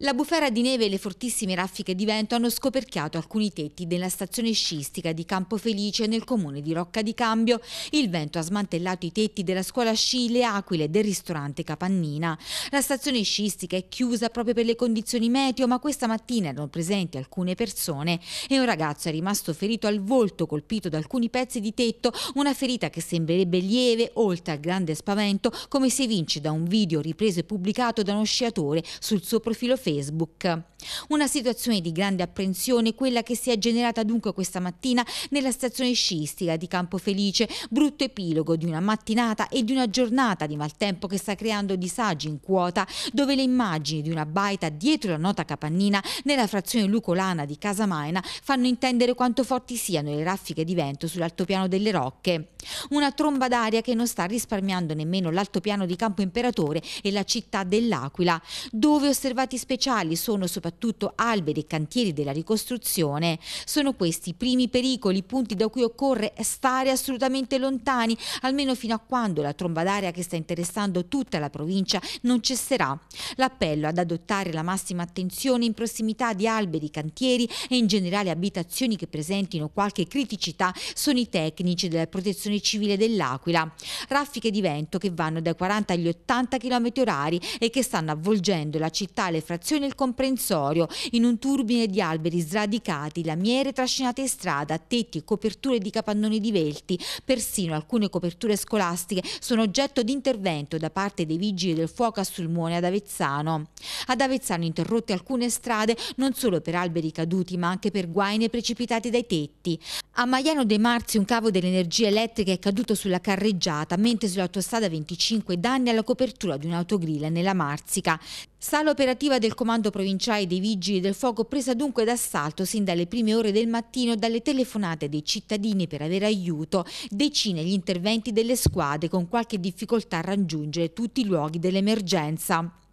La bufera di neve e le fortissime raffiche di vento hanno scoperchiato alcuni tetti della stazione sciistica di Campofelice nel comune di Rocca di Cambio. Il vento ha smantellato i tetti della scuola sci Le Aquile del ristorante Capannina. La stazione sciistica è chiusa proprio per le condizioni meteo, ma questa mattina erano presenti alcune persone e un ragazzo è rimasto ferito al volto colpito da alcuni pezzi di tetto, una ferita che sembrerebbe lieve oltre al grande spavento, come si evince da un video ripreso e pubblicato da uno sciatore sul suo profilo Facebook. Una situazione di grande apprensione, quella che si è generata dunque questa mattina nella stazione sciistica di Campofelice, brutto epilogo di una mattinata e di una giornata di maltempo che sta creando disagi in quota, dove le immagini di una baita dietro la nota capannina nella frazione lucolana di Casamaina fanno intendere quanto forti siano le raffiche di vento sull'altopiano delle Rocche. Una tromba d'aria che non sta risparmiando nemmeno l'altopiano di Campo Imperatore e la città dell'Aquila, dove osservati speciali sono soprattutto alberi e cantieri della ricostruzione. Sono questi i primi pericoli, punti da cui occorre stare assolutamente lontani, almeno fino a quando la tromba d'aria che sta interessando tutta la provincia non cesserà. L'appello ad adottare la massima attenzione in prossimità di alberi, cantieri e in generale abitazioni che presentino qualche criticità sono i tecnici della protezione civile dell'Aquila. Raffiche di vento che vanno dai 40 agli 80 km orari e che stanno avvolgendo la città, le frazioni e il comprensorio in un turbine di alberi sradicati, lamiere trascinate in strada, tetti e coperture di capannoni divelti, persino alcune coperture scolastiche sono oggetto di intervento da parte dei vigili del fuoco a Sulmone ad Avezzano. Ad Avezzano interrotte alcune strade non solo per alberi caduti ma anche per guaine precipitate dai tetti. A Maiano dei Marzi un cavo dell'energia elettrica è caduto sulla carreggiata, mentre sull'autostrada 25 danni alla copertura di un'autogrill nella Marzica. Sala operativa del Comando Provinciale dei Vigili del Fuoco presa dunque d'assalto sin dalle prime ore del mattino dalle telefonate dei cittadini per avere aiuto, decine gli interventi delle squadre con qualche difficoltà a raggiungere tutti i luoghi dell'emergenza.